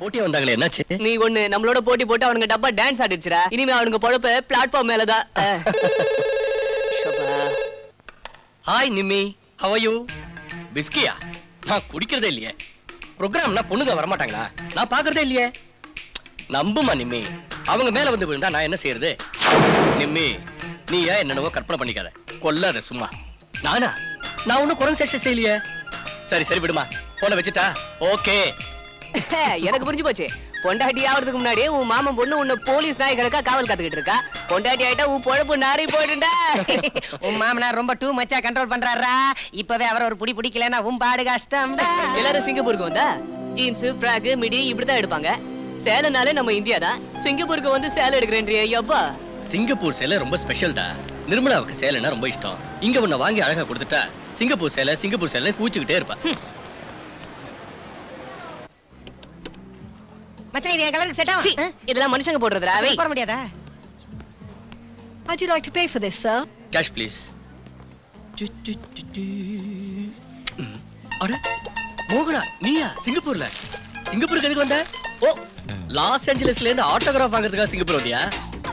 போட்டியா வந்தாங்களே என்னாச்சு? நீ ஒண்ணு நம்மளோட போட்டி போட்டு அவனுங்க டப்பா டான்ஸ் ஆடிடுச்சுடா. இனிமே அவனுங்க பொழப்பு பிளாட்ஃபார்ம் மேலதான். ஹாய் நிம்மி. ஹவ் யூ பிஸ்கியா? நான் குடிக்கிறதே இல்லையே. ப்ரோக்ராம்னா பொண்ணுங்க வரமாட்டாங்களா? நான் பாக்குறதே இல்லையே. நம்புமா நிம்மி? அவங்க மேல வந்து விழுந்தா நான் என்ன செய்யறது? நிம்மி நீ ஏன் என்னென்னவோ கற்பனை பண்ணிக்காத. கொல்லாத சும்மா. நானா? நான் ஒண்ணும் குரங்கு சேஷம் செய்யலையே. சரி சரி விடுமா. போன வச்சுட்டா? ஓகே. எனக்கு புரிஞ்சு போச்சு. பொண்டாட்டி ஆவறதுக்கு முன்னாடி உன் மாமன் பொண்ணு உன்னை போலீஸ் நாய் கணக்கா காவல் காத்துக்கிட்டு இருக்கா? பொண்டாட்டி ஆயிட்டா உன் பொழப்பு நாரி போயிடுண்டா உன் மாமனார் ரொம்ப டூ மச்சா கண்ட்ரோல் பண்றாரா? இப்பவே அவர் ஒரு புடி பிடிக்கலன்னா உன் பாடு கஷ்டம்டா. எல்லாரும் சிங்கப்பூருக்கு வந்தா? ஜீன்ஸ் ஃப்ராக் மிடி இப்படிதான் எடுப்பாங்க. சேலனாலே நம்ம இந்தியா தான் சிங்கப்பூருக்கு வந்து சேலை எடுக்கிறேன்றியே ஐயப்பா சிங்கப்பூர் சேலை ரொம்ப ஸ்பெஷல்டா நிர்மலாவுக்கு சேலைன்னா ரொம்ப இஷ்டம். இங்க உன்னை வாங்கி அழகா கொடுத்துட்டா சிங்கப்பூர் சேலை சிங்கப்பூர் சேலை கூச்சிக்கிட்டே இருப்பா. மச்சான் இது என் கலருக்கு செட் ஆகும் இதெல்லாம் மனுஷங்க போடுறதுடா வை. போட முடியாதா? How'd you like to pay for this, sir? Cash please அட மோகனா நீயா சிங்கப்பூர்ல? சிங்கப்பூருக்கு எதுக்கு வந்த? ஓ லாஸ் ஏஞ்சலஸ்ல இருந்து ஆட்டோகிராஃப் வாங்குறதுக்காக சிங்கப்பூர் வந்தியா?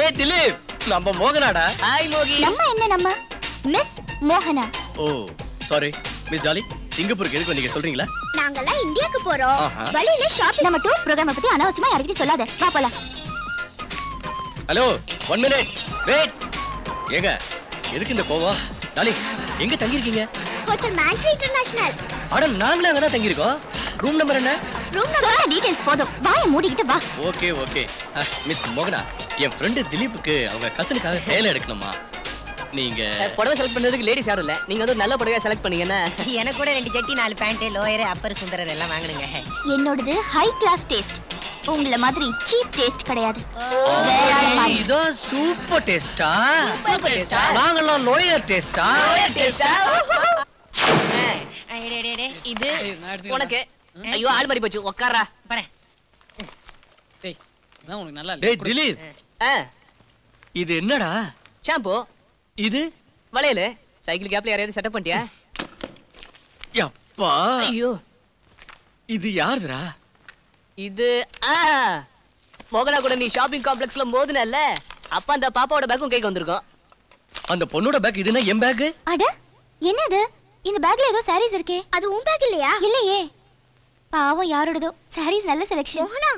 ஏய் திலீப் நம்ம மோகனாடா? ஹாய் மோகி. நம்ம என்ன நம்ம? மிஸ் மோகனா. ஓ சாரி மிஸ் டாலி சிங்கப்பூருக்கு எதுக்கு வந்தீங்க சொல்றீங்களா? நாங்கெல்லாம் இந்தியாக்கு போறோம். வழியில ஷாப் நம்ம டூர் ப்ரோக்ராம் பத்தி அனாவசியமா யார்கிட்டயும் சொல்லாத. வா போலாம். ஹலோ ஒன் மினிட் வெயிட் ஏங்க எதுக்கு இந்த கோவம்? டாலி எங்க தங்கி இருக்கீங்க ஹோட்டல் மேண்ட்ரி இன்டர்நேஷனல் அட நாங்களே அங்கதான் தங்கி இருக்கோம் ரூம் நம்பர் என்ன ரூம் சொன்ன டீடைல்ஸ் போதும். வாயை மூடிக்கிட்டு வா. ஓகே ஓகே மிஸ் மோகனா என் ஃப்ரெண்டு திலீப்புக்கு அவங்க கசனுக்காக சேலை எடுக்கணுமா? நீங்க. புடவை செலக்ட் பண்றதுக்கு லேடிஸ் யாரும் இல்ல. நீங்க வந்து ஒரு நல்ல புடவையா செலக்ட் பண்ணீங்கன்னா எனக்கு கூட ரெண்டு ஜட்டி நாலு பேண்ட் லோயர் அப்பர் சுந்தரர் எல்லாம் வாங்குனுங்க. என்னோடது ஹை கிளாஸ் டேஸ்ட் உங்கள மாதிரி சீப் டேஸ்ட் கிடையாது. வேற மாதிரி. இதான் சூப்பர் டேஸ்டா taste ஆ? நாங்கெல்லாம் லோயர் டேஸ்டா இது உனக்கு. ஐயோ ஆள் மாதிரி போச்சு உக்காரா டேய் திலீப். இது என்னடா? ஷாம்பு. இது? வளையல் சைக்கிள் கேப்ல யாரையாவது செட்டப் பண்ணிட்டியா? யப்பா ஐயோ. இது யாருதுடா? இது ஆ. மோகனா கூட நீ ஷாப்பிங் காம்ப்ளெக்ஸ்ல மோதுனல்ல அப்ப அந்த பாப்பாவோட பேக்கும் கைக்கு வந்திருக்கும். அந்த பொண்ணோட பேக் இதுனா என் பேக் அட என்னது? இந்த பேக்ல ஏதோ சாரீஸ் இருக்கே. அது உன் பேக் இல்லையா? இல்லையே. பாவம் யாரோடதோ. சாரீஸ் நல்ல செலக்ஷன் மோகனா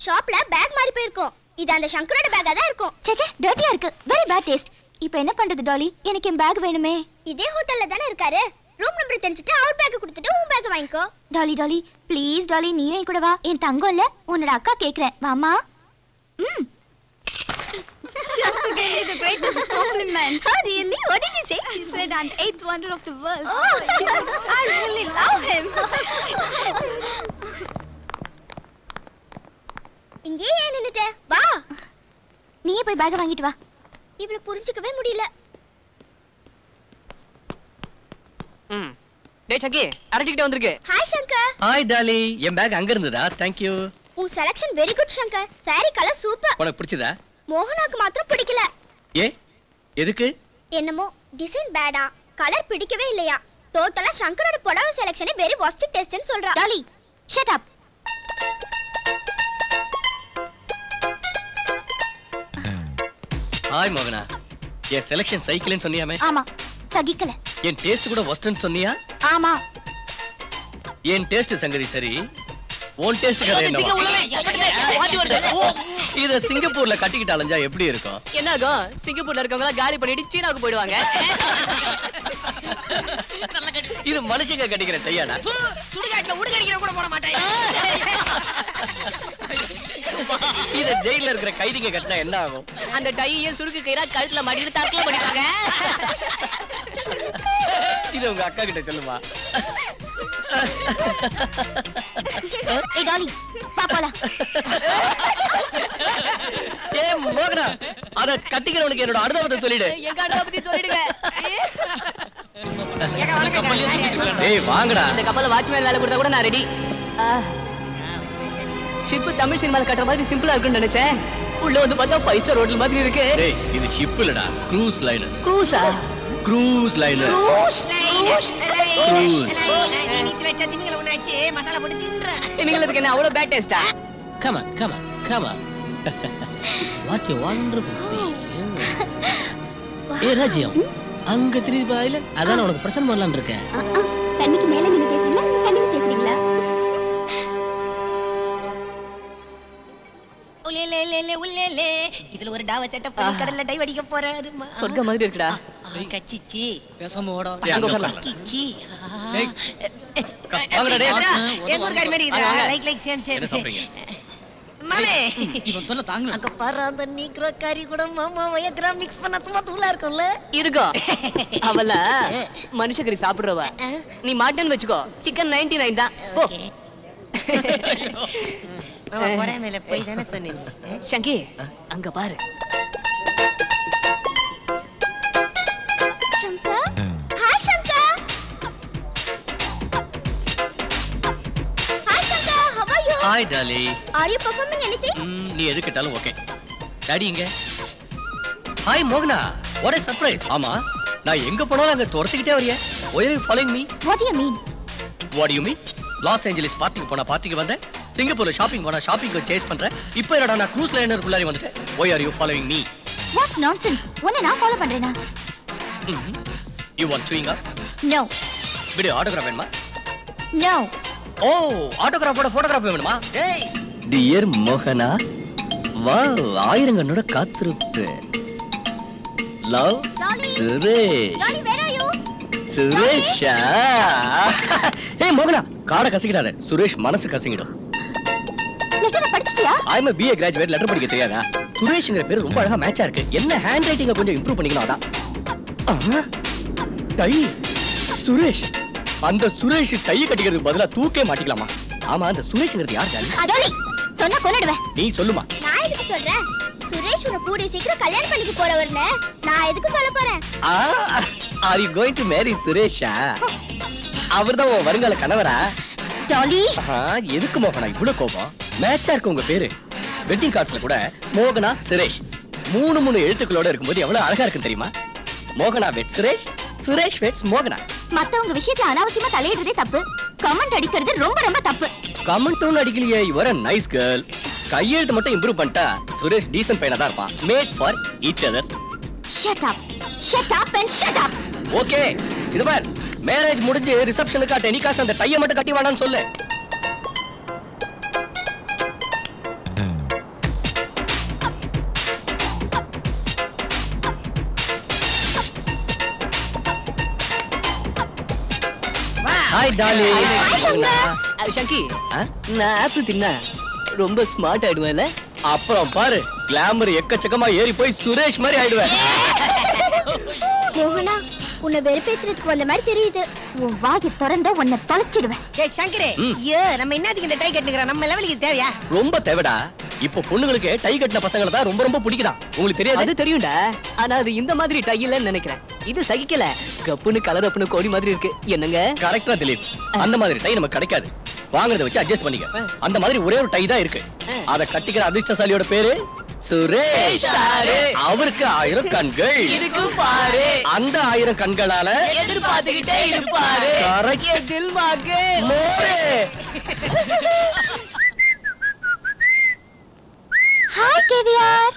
ஷாப்ல பேக் மாறி போயிருக்கும். இது அந்த சங்கரோட பேக்கா தான் இருக்கும். சேச்சே டர்ட்டியா இருக்கு. வெரி பேட் டேஸ்ட் இப்போ என்ன பண்றது டாலி எனக்கு என் பேக் வேணுமே இதே ஹோட்டல்ல தானே இருக்காரு ரூம் நம்பர் தெரிஞ்சுட்டு அவர் பேக் கொடுத்துட்டு உன் பேக் வாங்கிக்கோ டாலி டாலி ப்ளீஸ் டாலி நீயும் என் கூட வா என் தங்கம் இல்ல உன்னோட அக்கா கேக்குறேன் வாமா ம் Shankar gave me the greatest compliment. Oh, really? What did he say? He said I'm eighth wonder of the world. Oh. I really love him. இங்கே ஏன் நின்னுட்ட வா நீயே போய் பேக் வாங்கிட்டு வா இவள புரிஞ்சுக்கவே முடியல. ம். டேய் சங்கி அரட்டிக்கிட்டே வந்திருக்கு. ஹாய் சங்கர் ஹாய் டாலி என் பேக் அங்க இருந்ததா? தேங்க் யூ உன் selection very good Shankar sari colour super உனக்கு பிடிச்சதா? மோகனாக்கு மாத்திரம் பிடிக்கல. ஏ? எதுக்கு? என்னமோ டிசைன் பேடா கலர் பிடிக்கவே இல்லையா. டோட்டலா சங்கரோட புடவை செலக்ஷனே வெரி worst டெஸ்ட்னு சொல்றா. டாலி ஷட் அப் ஹாய் மோகனா. என் செலக்ஷன் சைக்கிள்னு சொன்னியாமே. ஆமா சகிக்கல. என் டேஸ்ட் கூட ஒஸ்டர்ன் சொன்னியா? ஆமா. என் டேஸ்ட் சங்கதி சரி. உன் டேஸ்ட் கதை என்னவா. இத சிங்கப்பூர்ல கட்டிக்கிட்டு அலைஞ்சா எப்படி இருக்கும்? என்ன ஆகும் சிங்கப்பூர்ல இருக்கவங்க எல்லாம் காலி பண்ணிட்டு சீனாவுக்கு போயிடுவாங்க. இது மனுஷங்க கட்டிக்கிற டையாடா சுடுகாட்டுல உடுகடிக்கிற கூட போட மாட்டேன். இத ஜெயில இருக்கிற கைதிங்க கட்டினா என்ன ஆகும்? அந்த டையை சுருக்கு கயிறா கழுத்துல மாட்டிட்டு தற்கொலை பண்ணிடுவாங்க இது உங்க அக்கா கிட்ட சொல்லுமா? ஏய் டாலி வா போலாம். ஏ மோகனா அத கட்டிக்கிறவனுக்கு என்னோட அனுபவத்தை சொல்லிடு. எங்க சொல்லிடுங்க. வாங்கடா. இந்த கப்பல்ல வாட்ச்மேன் வேலை கொடுத்தா கூட நான் ரெடி சிப்பு தமிழ் சினிமால கட்டுற மாதிரி சிம்பிளா இருக்குன்னு நினைச்சேன். உள்ள வந்து பார்த்தா ஃபைவ் ஸ்டார் ஹோட்டல் மாதிரி இருக்கு. டேய் இது ஷிப் இல்லடா. Cruise liner க்ரூஸா cruise liner line, line, Cruise. Line, line. நீ நீச்சல் மசாலா போட்டு தின்ற. இவங்களுக்கு என்ன அவ்வளவு பேட் டேஸ்டா come on, come on, come on. What a wonderful scene. ஏ ராஜ்யம் அங்க திரும்பி பாயில அதான் உனக்கு பிரசன்ட் பண்ணலாம்னு இருக்கேன். தண்ணிக்கு மேல நீங்க இதுல ஒரு டாவ சட்டை பண்ணி கடல்ல டைவ் அடிக்க போறாரு. சொர்க்க மாதிரி இருக்குடா. கச்சிச்சி. பேசாம ஓட. அங்க உட்காரலாம். கிச்சி ஏய், வாங்கடா டேய். எங்க ஊர்க்காரி மாதிரி வாங்க, வாங்க. Like like same same? மாமே. இவன் தொல்லை தாங்கல. அங்க பாரு அந்த நீக்ரோ காரி கூட மாமா வயக்ரா மிக்ஸ் பண்ண சும்மா தூளா இருக்கும்ல? இருக்கும் அவள மனுஷக்கறி சாப்பிடுறவ. நீ மாட்டேன்னு வச்சுக்கோ. சிக்கன் நைன்டி நைன் தான். போ. மேல. போய் தானே சொன்னீங்க சங்கி அங்க பாரு. Hi Dolly are you? Performing anything? நீ எது கேட்டாலும் ஓகே டாடி இங்க ஹாய் மோகனா. வாட் a சர்ப்ரைஸ் ஆமா நான் எங்க போனாலும் அங்க துரத்திக்கிட்டே வரியே? Why you following me what do you mean? What you me Los Angeles பார்ட்டிக்கு போனா பார்ட்டிக்கு வந்தேன். சிங்கப்பூர்ல ஷாப்பிங் போனா ஷாப்பிங் சேஸ் பண்றேன். இப்போ என்னடா நான் க்ரூஸ் லைனருக்குள்ளாரி வந்துட்டேன். Why are you following me what nonsense? உன்னை நான் follow பண்றேனா? You want chewing up no. Video autograph வேணுமா? No. ஓ ஆட்டோகிராஃபோட போட்டோகிராஃப் வேணுமா? ஏய் டியர் மோகனா வா ஆயிரங்கண்ணோட காத்திருப்பு. லவ். சுரேஷ். சுரேஷா? ஏய் மோகனா காடை கசிக்கிடாத. சுரேஷ் மனசு கசங்கிடும். படிச்சிட்டியா? I'm a BA graduate letter படிக்க தெரியாதா? சுரேஷ்ங்கிற பேர் ரொம்ப அழகா மேட்சா இருக்கு. என்ன ஹேண்ட் ரைட்டிங்க கொஞ்சம் இம்ப்ரூவ் பண்ணிக்கணும் அதான். ஆ, டை. சுரேஷ். அந்த சுரேஷ் டை கட்டிக்கிறதுக்கு பதிலா தூக்கே மாட்டிக்கலாமா? ஆமா அந்த சுரேஷ்ங்கிறது யார் ஜாலி? அடோலி சொன்னா கொன்னுடுவேன் நீ சொல்லுமா. நான் எதுக்கு சொல்றேன்? சுரேஷ் உன கூடிய சீக்கிரம் கல்யாணம் பண்ணிக்க போறவர்னு நான் எதுக்கு சொல்ல போறேன்? Are you going to marry சுரேஷா? அவர்தான் உன் வருங்கால கணவரா? டாலி. எதுக்கு மோகனா? இவ்வளவு கோபம். மேட்சா இருக்கு உங்க பேரு. வெட்டிங் கார்ட்ஸ்ல கூட மோகனா சுரேஷ். மூணு மூணு எழுத்துக்களோட இருக்கும்போது எவ்வளவு அழகா இருக்குன்னு தெரியுமா? மோகனா வெட் சுரேஷ் சுரேஷ் வெட்ஸ் மோகனா. மத்தவங்க விஷயத்துல அனாவசியமா தலையிடுறதே தப்பு. கமெண்ட் அடிக்கிறது ரொம்ப ரொம்ப தப்பு. கமெண்ட்டும் அடிக்கலையே யுவர் நைஸ் கேர்ள் கையெழுத்து மட்டும் இம்ப்ரூவ் பண்ணிட்டா சுரேஷ் டீசன்ட் பையனா தான் இருப்பான். Made for each other shut up shut up and shut up okay இது பார். மேரேஜ் முடிஞ்சு ரிசப்ஷனுக்கு காசு அந்த டையை மட்டும் கட்டி வேணாம்னு சொல்லு. டாலி சங்கி நான் ஆப்பிள் தின்னா. ரொம்ப ஸ்மார்ட் ஆயிடுவேன்ல அப்புறம் பாரு கிளாமர் எக்கச்சக்கமா ஏறி போய் சுரேஷ் மாதிரி ஆயிடுவேன். மோகனா உன்னை வெறுப்பேத்துறதுக்கு வந்த மாதிரி தெரியுது. உன் வாயை திறந்த உன்னை தொலைச்சிடுவேன். ஏய் சங்கரே. ஐயோ நம்ம என்னத்துக்கு இந்த டை கட்டுக்கிறோம் நம்ம லெவலுக்கு தேவையா? ரொம்ப தேவைடா. இப்போ பொண்ணுங்களுக்கு டை கட்டின பசங்களை தான் ரொம்ப ரொம்ப பிடிக்குதா உங்களுக்கு தெரியாது அது தெரியும்டா. ஆனா அது இந்த மாதிரி டை இல்லைன்னு நினைக்கிறேன். இது சகிக்கல. கப்புன்னு கலர் அப்புன்னு கோடி மாதிரி இருக்கு. என்னங்க? கரெக்டா திலீப். அந்த மாதிரி டை நமக்கு கிடைக்காது. வாங்குறத வச்சு அட்ஜஸ்ட் பண்ணிக்க. அந்த மாதிரி ஒரே ஒரு டை தான் இருக்கு. அத கட்டிக்கிற அதிர்ஷ்டசாலியோட பேரு சுரேஷ். சாரு. அவருக்கு ஆயிரம் கண்கள். இருக்கு பாரு. அந்த ஆயிரம் கண்களால எதிர்பார்த்துக்கிட்டே இருப்பாரு. ஹாய் கேவியார்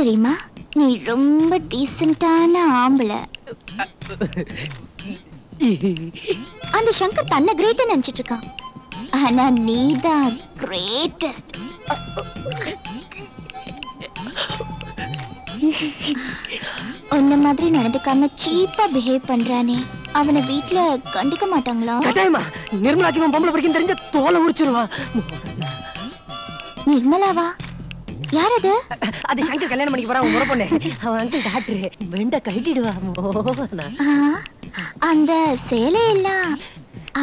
தெரியுமா? நீ ரொம்ப டீசென்டான ஆம்பளை. அந்த சங்கர் தன்னை கிரேட் நினைச்சிட்டு இருக்கான். ஆனா நீதான் கிரேட்டஸ்ட் உன்ன மாதிரி நடந்துக்காம சீப்பா பிஹேவ் பண்றானே. அவனை வீட்ல கண்டுக்க மாட்டாங்களா? கட்டாயமா. நிர்மலாக்கு பொம்பளை பிடிக்கும் தெரிஞ்ச தோலை உரிச்சிருவான். நிர்மலாவா? யார் அது அது சங்கர் கல்யாணம் பண்ணிக்க போறான் முறை பொண்ணு. அவன் வந்து டாக்டர். வெண்ட கழட்டிடுவா மோகனா அந்த சேலை எல்லாம்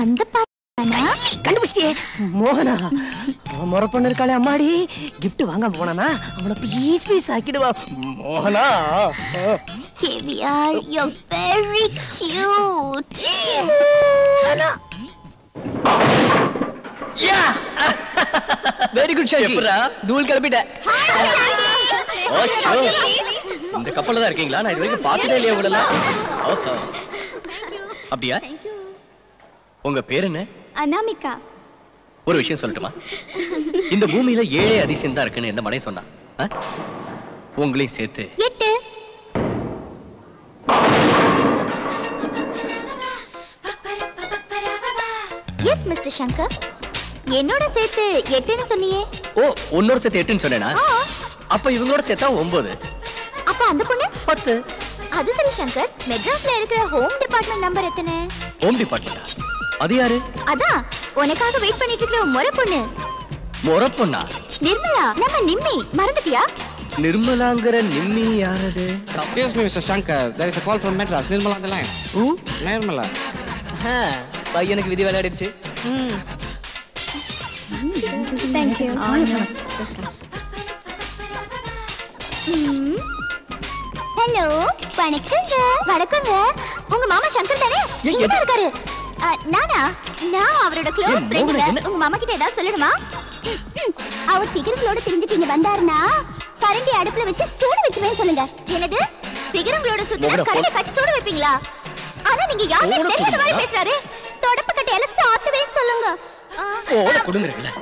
அந்த பாட்டானா கண்டுபிடிச்சியே மோகனா முறை பொண்ணு இருக்காளே அம்மாடி. கிஃப்ட் வாங்க போனானா? அவனை பீஸ் பீஸ் ஆக்கிடுவா. மோகனா. Caviar you very cute very good Shanky எப்படிடா? தூள் கிளப்பிட்ட. இந்த கப்பல்ல தான் இருக்கீங்களா? நான் இது வரைக்கும் பார்த்ததே இல்லையா உங்களெல்லாம்? ஓஹோ. அப்படியா? உங்க பேர் என்ன? அனாமிகா. ஒரு விஷயம் சொல்லட்டுமா? இந்த பூமியில ஏழே அதிசயம் தான் இருக்குன்னு எந்த மனைவி சொன்னா. ஆ? உங்களையும் சேர்த்து. எட்டு. எஸ் மிஸ்டர் சங்கர் என்னோட சேர்த்து எட்டுன்னு சொன்னியே. ஓ உன்னோட சேர்த்து எட்டுன்னு சொன்னேனா? அப்ப இவங்களோட சேர்த்தா ஒன்பது. அப்ப அந்த பொண்ணு? பத்து. அது சரி சங்கர். மெட்ராஸ்ல இருக்கிற ஹோம் டிபார்ட்மெண்ட் நம்பர் எத்தனை? ஹோம் டிபார்ட்மெண்டா? அது யாரு? அதான் உனக்காக வெயிட் பண்ணிட்டு இருக்கிற முறை பொண்ணு. முறை பொண்ணா? நிர்மலா நம்ம நிம்மி. மறந்துட்டியா? நிர்மலாங்கிற நிம்மி யாரது? Excuse me, Mr. Shankar. There is a call from Madras. The line. Who Nirmala. ஆ, பையனுக்கு விதி விளையாடிடுச்சு. தேங்க்யூ ஹலோ வணக்கங்க. வணக்கங்க. உங்க மாமா சங்கர் தானே? இங்க? இருக்காரு. நானா? நான் அவரோட க்ளோஸ் ஃப்ரெண்டுங்க? உங்க மாமா கிட்ட ஏதாவது சொல்லணுமா? அவர் ஃபிகருங்களோட தெரிஞ்சுட்டு இங்க வந்தாருன்னா கரண்டி அடுப்புல வச்சு சூடு வைக்குவேன் சொல்லுங்க. என்னது? ஃபிகருங்களோட சுத்தி மோகனை, கரண்டி கட்டி சூடு வைப்பீங்களா? ஆனா நீங்க யாருமே தெரியாத மாதிரி. பேசுறாரு. தொடப்பு கட்டையால சாத்துவேன்னு சொல்லுங்க. ஓட கொடுங்கறீங்களா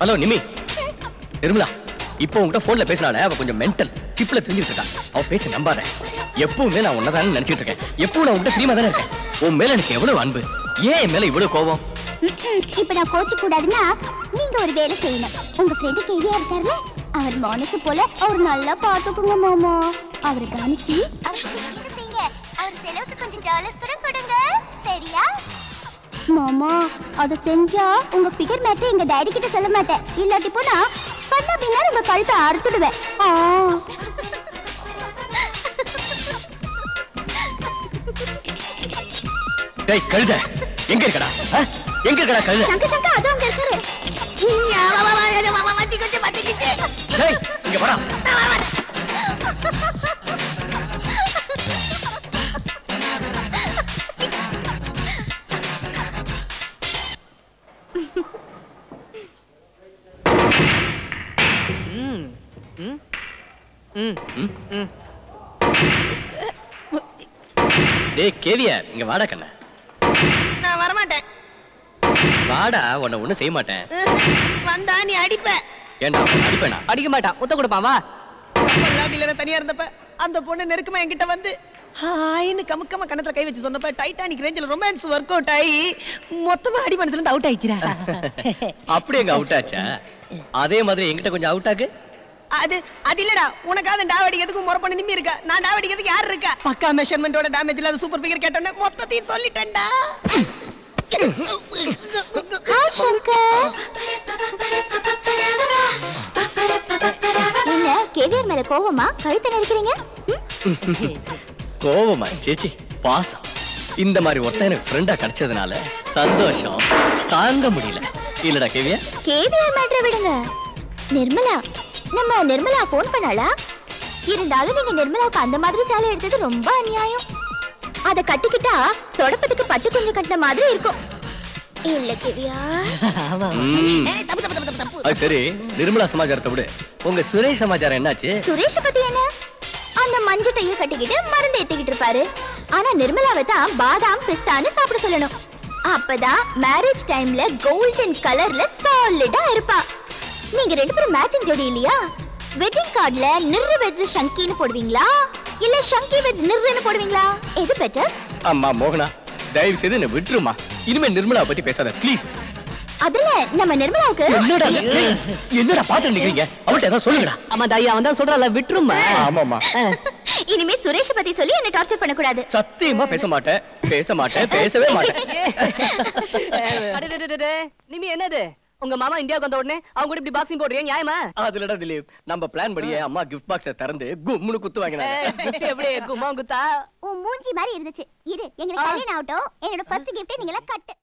ஹலோ நிமி. நிர்மலா இப்போ உன்கிட்ட போன்ல பேசினால அவ கொஞ்சம் மென்டல் சிப்ல தெரிஞ்சுட்டு இருக்கா அவ பேச்ச நம்பாத. எப்பவுமே நான் உன்னதானே நினைச்சிட்டு இருக்கேன். எப்பவும் நான் உன்கிட்ட ஃப்ரீமா தானே இருக்கேன். உன் மேல எனக்கு எவ்வளவு அன்பு? ஏன் என் மேல இவ்வளவு கோபம்? ம்ம். இப்ப நான் கோச்சு கூடாதுன்னா நீங்க ஒரு வேலை செய்யணும். உங்க ஃப்ரெண்டு கேவியா இருக்காருல்ல அவர் மனசு போல அவர் நல்லா பாத்துக்குங்க மாமா. அவரை கவனிச்சு அவர் செலவுக்கு கொஞ்சம் டாலர்ஸ் கூட கொடுங்க. சரியா? மாமா அத செஞ்சா உங்க ஃபிகர் மேட்டர் எங்க டாடி கிட்ட சொல்ல மாட்டேன் இல்லாட்டி போனா பண்ண அப்படின்னா உங்க கழுத்தை அறுத்துடுவேன் ஆ. டேய் கழுத எங்க இருக்கடா? எங்க இருக்கடா கழுத சங்கர் சங்கர் அது அங்க இருக்காரு டேய் இங்க வாடா டேய் கேவியா இங்க வாடா கண்ணா. நான் வரமாட்டேன். வாடா உன்னை ஒண்ணும் செய்ய மாட்டேன். வந்தா நீ அடிப்ப. ஏன்டா உன்னை அடிப்பேனா? அடிக்க மாட்டான் முத்த கொடுப்பான் வா லாபில தனியா இருந்தப்ப அந்த பொண்ணு நெருக்கமா என்கிட்ட வந்து ஹாய்னு கமுக்கமா கணத்துல கை வச்சு சொன்னப்ப டைட்டானிக் ரேஞ்சில் ரொமான்ஸ் ஒர்க் அவுட் ஆகி மொத்தமா அடி மனசுல இருந்து அவுட் ஆயிடுச்சுடா. அப்படி எங்க அவுட் ஆச்சா? அதே மாதிரி என்கிட்ட கொஞ்சம் அவுட் ஆகு அது அது இல்லடா. உனக்காக டாவ் அடிக்கிறதுக்கு முறை பண்ணி நிம்மி இருக்கா? நான் டாவ் அடிக்கிறதுக்கு யார் இருக்கா? பக்கா மெஷர்மெண்டோட டேமேஜ் இல்லாத சூப்பர் ஃபிகர் கேட்டோன்னே மொத்தத்தையும் சொல்லிட்டேன்டா. ஹாய் சங்கர் என்ன கேவியர் மேல கோவமா? கழுத்தை நெருக்கிறீங்க? கோவமா சேச்சி பாசம். இந்த மாதிரி ஒருத்தன் எனக்கு ஃப்ரெண்டா கிடைச்சதுனால சந்தோஷம். தாங்க முடியல. இல்லடா கேவியா கேவியர் மேட்ரை விடுங்க. நிர்மலா நம்ம நிர்மலா ஃபோன் பண்ணாளா? இருந்தாலும் நீங்க நிர்மலாவுக்கு அந்த மாதிரி சேலை எடுத்தது ரொம்ப அநியாயம். அத கட்டிக்கிட்டா தொடப்பத்துக்கு பட்டு கொஞ்சம் கட்டின மாதிரி இருக்கும். இல்ல. அது சரி நிர்மலா சமாச்சாரத்தை விடு. உங்க சுரேஷ் சமாச்சாரம் என்னாச்சு? சுரேஷ பத்தி என்ன? அந்த மஞ்சட்டையும் கட்டிக்கிட்டு மருந்து ஏத்திக்கிட்டு இருப்பாரு. ஆனா நிர்மலாவை தான் பாதாம் பிஸ்தான்னு சாப்பிட சொல்லணும். அப்பதான் மேரேஜ் டைம்ல கோல்டன் கலர்ல சாலிடா நீங்க ரெண்டு பேரும் மேட்சிங் ஜோடி இல்லையா? வெட்டிங் கார்டுல நிர்ரு வெஜ் ஷங்கின்னு போடுவீங்களா? இல்ல ஷங்கி வெஜ் நிர்ருன்னு போடுவீங்களா? எது பெட்டர் அம்மா மோகனா தயவு செய்து என்ன விட்டுருமா. இனிமே நிர்மலா பத்தி பேசாத ப்ளீஸ் அதுல நம்ம நிர்மலாவுக்கு என்னடா என்னடா பாத்து நிக்கிறீங்க? அவள்கிட்ட ஏதாவது சொல்லுங்கடா. ஆமா தாயி அவன் தான் சொல்றான்ல விட்டுருமா ஆமாமா இனிமே சுரேஷ பத்தி சொல்லி என்ன டார்ச்சர் பண்ண கூடாது சத்தியமா பேச மாட்டேன். பேச மாட்டேன். பேசவே மாட்டேன். நிமி என்னது? உங்க மாமா இந்தியாவுக்கு வந்த உடனே அவங்க கூட இப்படி பாக்ஸிங் போடுறீங்க நியாயமா? அதுலடா திலீப் நம்ம பிளான் படியே அம்மா கிஃப்ட் பாக்ஸ திறந்து கும்முன்னு குத்து வாங்கினாங்க. எப்படி? கும்மா குத்தா? உன் மூஞ்சி மாதிரி இருந்துச்சு. இரு எங்களுக்கு கல்யாணம் ஆகட்டும். என்னோட ஃபர்ஸ்ட் கிஃப்ட் நீங்க கட்டு.